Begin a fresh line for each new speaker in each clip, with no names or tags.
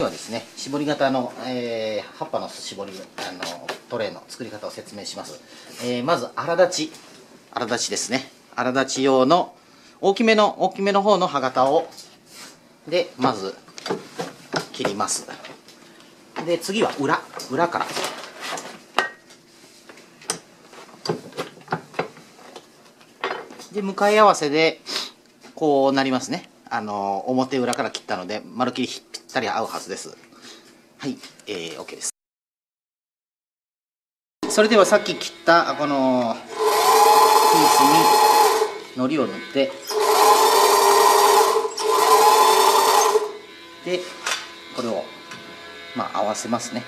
ではですね絞り型の、えー葉っぱの絞りあのトレイの作り方を説明します、えーまず荒立ち。荒立ちですね。荒立ち用の大きめの大きめの方の刃型をでまず切ります。で次は裏。裏から。で向かい合わせでこうなりますね。あの表裏から切ったので丸切りったり合うはずです。はいえー、OK です。それではさっき切ったこのピースに海苔を塗って。でこれをまあ合わせますね。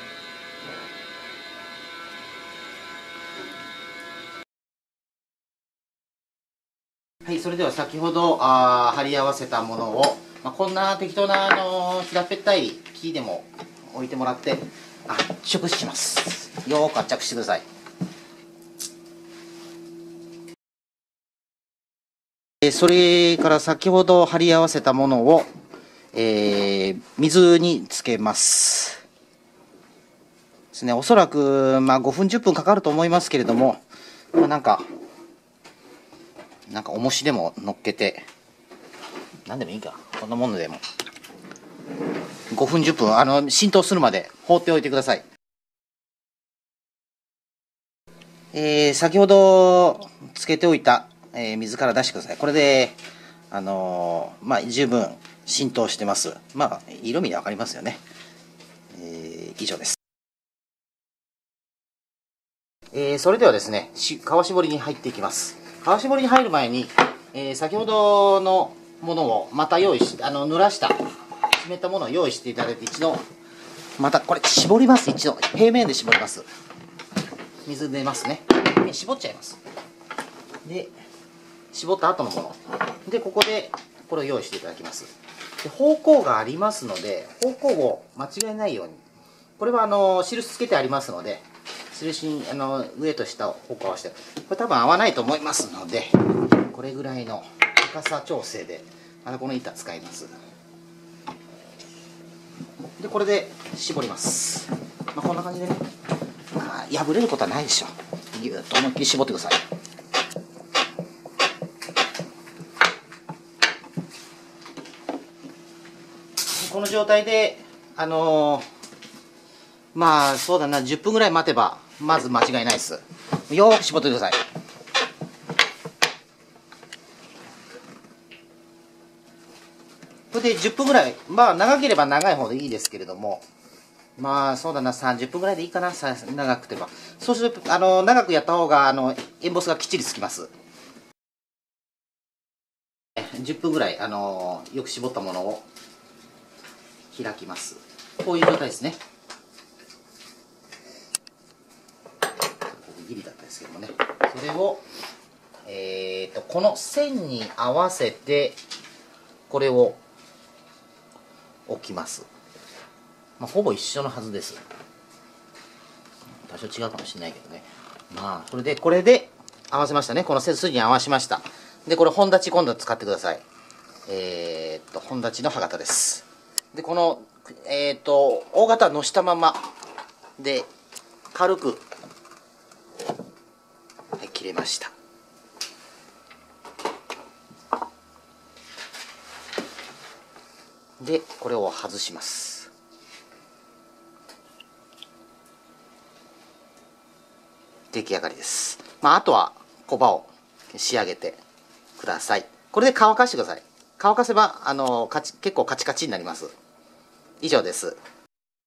はい、それでは先ほどあ貼り合わせたものを、まあ、こんな適当な、あの平べったい木でも置いてもらって圧着します。よーく圧着してください。それから先ほど貼り合わせたものを、えー水につけます。ですね。おそらく、まあ、5分10分かかると思いますけれども、まあ、なんかなんか重しでも乗っけて何でもいいか。こんなものでも。5分10分。あの浸透するまで放っておいてください。えー先ほどつけておいた、えー水から出してください。これであのーまあ十分浸透してます。まあ色味で分かりますよね、えー以上です。えーそれではですねし皮絞りに入っていきます。皮絞りに入る前に、えー先ほどのものをまた用意しあの濡らした湿ったものを用意していただいて一度またこれ絞ります一度。平面で絞ります。水出ますね。絞っちゃいます。で絞った後のもの。でここでこれを用意していただきます。で方向がありますので方向を間違えないように。これはあの印つけてありますので印にあの上と下を方向合わせて。これ多分合わないと思いますのでこれぐらいの高さ調整でまたこの板使います。でこれで絞ります、まあ、こんな感じでね、まあ、破れることはないでしょ。うぎゅっと思いっきり絞ってください。この状態であのーまあそうだな。10分ぐらい待てばまず間違いないです。よーく絞ってください。これで10分ぐらい。まあ長ければ長い方でいいですけれども。まあそうだな。30分ぐらいでいいかな。長くてばそうするとあの長くやった方があのエンボスがきっちりつきます。10分ぐらいあのよく絞ったものを。開きます。こういう状態ですね。ギリだったですけどもね。それをえー、とこの線に合わせてこれを置きます、まあ、ほぼ一緒のはずです。多少違うかもしれないけどね。まあこれでこれで合わせましたね。この背筋に合わしました。でこれ本立ち今度使ってください。えー、っと本立ちの歯型です。でこのえー、っと大型のしたままで軽くはい、切れました。で、これを外します。出来上がりです。まあ、あとは小刃を仕上げてください。これで乾かしてください。乾かせば、あの、カチ結構カチカチになります。以上です。